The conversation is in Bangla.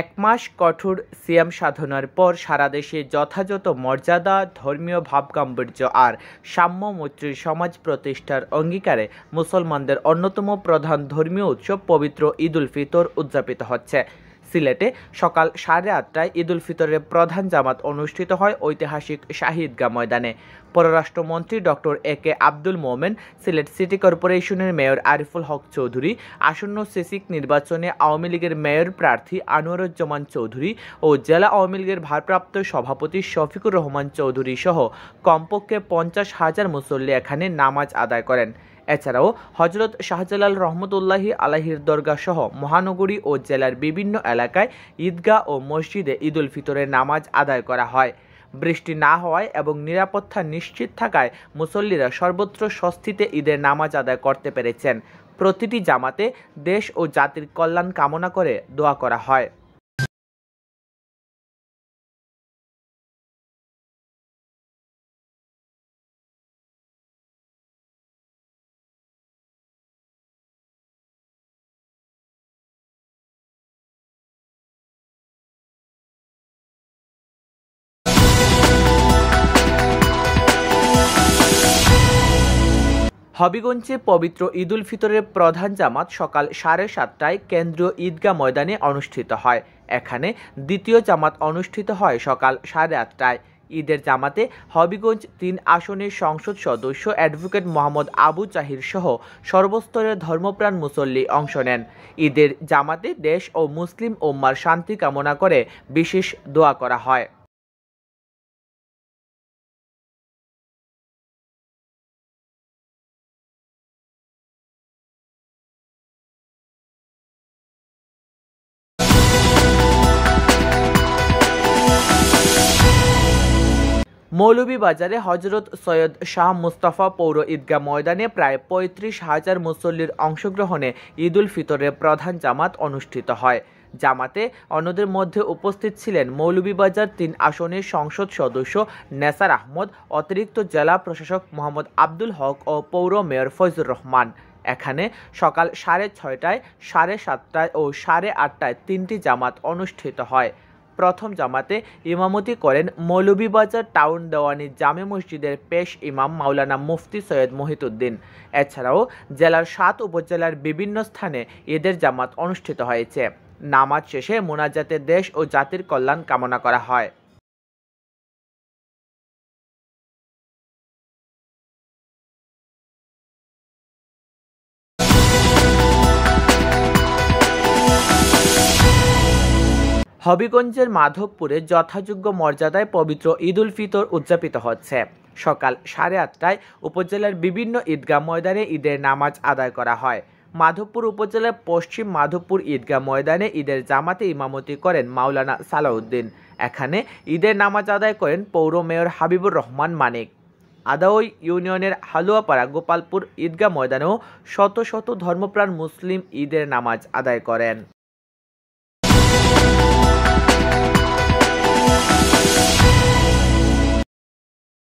এক মাস কঠোর সিএম সাধনার পর সারা দেশে যথাযথ মর্যাদা, ধর্মীয় ভাবগাম্ভীর্য আর সাম্য মৈত্রীর সমাজ প্রতিষ্ঠার অঙ্গীকারে মুসলমানদের অন্যতম প্রধান ধর্মীয় উৎসব পবিত্র ঈদ উল ফিতর উদযাপিত হচ্ছে। সিলেটে সকাল সাড়ে আটটায় ঈদুল ফিতরের প্রধান জামাত অনুষ্ঠিত হয় ঐতিহাসিক শাহিদগা ময়দানে। পররাষ্ট্রমন্ত্রী doctor A K Abdul Momen, Sylhet city কর্পোরেশনের মেয়র আরিফুল হক চৌধুরী, আসন্ন সিসিক নির্বাচনে আওয়ামী লীগের মেয়র প্রার্থী আনোয়ারুজ্জামান চৌধুরী ও জেলা আওয়ামী লীগের ভারপ্রাপ্ত সভাপতি শফিকুর রহমান চৌধুরী সহ কমপক্ষে পঞ্চাশ হাজার মুসল্লি এখানে নামাজ আদায় করেন। এছাড়াও হজরত শাহজালাল রহমতুল্লাহি আলাহির দরগা সহ মহানগরী ও জেলার বিভিন্ন এলাকায় ঈদগাহ ও মসজিদে ঈদুল ফিতরের নামাজ আদায় করা হয়। বৃষ্টি না হওয়ায় এবং নিরাপত্তা নিশ্চিত থাকায় মুসল্লিরা সর্বত্র স্বস্তিতে ঈদের নামাজ আদায় করতে পেরেছেন। প্রতিটি জামাতে দেশ ও জাতির কল্যাণ কামনা করে দোয়া করা হয়। হবিগঞ্জে পবিত্র ঈদুল ফিতরের প্রধান জামাত সকাল সাড়ে সাতটায় কেন্দ্রীয় ঈদগাহ ময়দানে অনুষ্ঠিত হয়। এখানে দ্বিতীয় জামাত অনুষ্ঠিত হয় সকাল সাড়ে আটটায়। ঈদের জামাতে হবিগঞ্জ তিন আসনের সংসদ সদস্য অ্যাডভোকেট মোহাম্মদ আবু জাহির সহ সর্বস্তরের ধর্মপ্রাণ মুসল্লি অংশ নেন। ঈদের জামাতে দেশ ও মুসলিম ওম্মার শান্তি কামনা করে বিশেষ দোয়া করা হয়। মৌলভীবাজারে হজরত সৈয়দ শাহ মুস্তাফা পৌর ঈদগাহ ময়দানে প্রায় পঁয়ত্রিশ হাজার মুসল্লির অংশগ্রহণে ঈদুল ফিতরের প্রধান জামাত অনুষ্ঠিত হয়। জামাতে অন্যদের মধ্যে উপস্থিত ছিলেন মৌলভীবাজার তিন আসনের সংসদ সদস্য নেসার আহমদ, অতিরিক্ত জেলা প্রশাসক মোহাম্মদ আব্দুল হক ও পৌর মেয়র ফয়জুর রহমান। এখানে সকাল সাড়ে ছয়টায়, সাড়ে সাতটায় ও সাড়ে আটটায় তিনটি জামাত অনুষ্ঠিত হয়। প্রথম জামাতে ইমামতি করেন মৌলভীবাজার টাউন দেওয়ানি জামে মসজিদের পেশ ইমাম মাওলানা মুফতি সৈয়দ মহিতুদ্দিন। এছাড়াও জেলার সাত উপজেলার বিভিন্ন স্থানে ঈদের জামাত অনুষ্ঠিত হয়েছে। নামাজ শেষে মোনাজাতে দেশ ও জাতির কল্যাণ কামনা করা হয়। হবিগঞ্জের মাধবপুরে যথাযোগ্য মর্যাদায় পবিত্র ঈদুল ফিতর উদযাপিত হচ্ছে। সকাল সাড়ে আটটায় উপজেলার বিভিন্ন ঈদগাহ ময়দানে ঈদের নামাজ আদায় করা হয়। মাধবপুর উপজেলার পশ্চিম মাধবপুর ঈদগাহ ময়দানে ঈদের জামাতে ইমামতি করেন মাওলানা সালাউদ্দিন। এখানে ঈদের নামাজ আদায় করেন পৌর মেয়র হাবিবুর রহমান মানিক। আদাওই ইউনিয়নের হালুয়াপাড়া গোপালপুর ঈদগাহ ময়দানেও শত শত ধর্মপ্রাণ মুসলিম ঈদের নামাজ আদায় করেন।